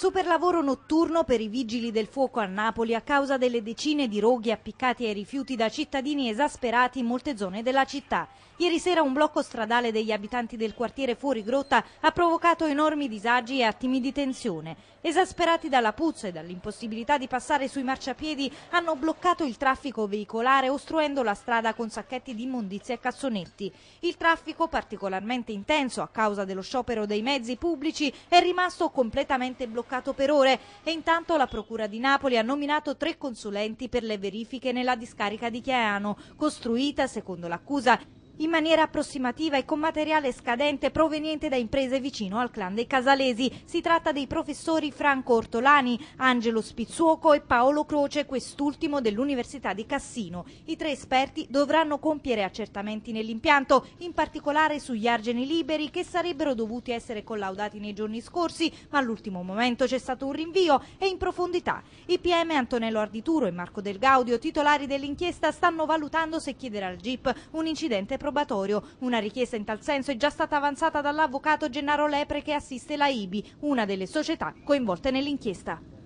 Super lavoro notturno per i vigili del fuoco a Napoli a causa delle decine di roghi appiccati ai rifiuti da cittadini esasperati in molte zone della città. Ieri sera un blocco stradale degli abitanti del quartiere Fuori Grotta ha provocato enormi disagi e attimi di tensione. Esasperati dalla puzza e dall'impossibilità di passare sui marciapiedi, hanno bloccato il traffico veicolare ostruendo la strada con sacchetti di immondizia e cassonetti. Il traffico, particolarmente intenso a causa dello sciopero dei mezzi pubblici, è rimasto completamente bloccato per ore e intanto la Procura di Napoli ha nominato tre consulenti per le verifiche nella discarica di Chiaiano, costruita, secondo l'accusa, in maniera approssimativa e con materiale scadente proveniente da imprese vicino al clan dei Casalesi. Si tratta dei professori Franco Ortolani, Angelo Spizzuoco e Paolo Croce, quest'ultimo dell'Università di Cassino. I tre esperti dovranno compiere accertamenti nell'impianto, in particolare sugli argini liberi che sarebbero dovuti essere collaudati nei giorni scorsi, ma all'ultimo momento c'è stato un rinvio e in profondità. I PM Antonello Ardituro e Marco Del Gaudio, titolari dell'inchiesta, stanno valutando se chiedere al GIP un incidente probatorio. Una richiesta in tal senso è già stata avanzata dall'avvocato Gennaro Lepre che assiste la IBI, una delle società coinvolte nell'inchiesta.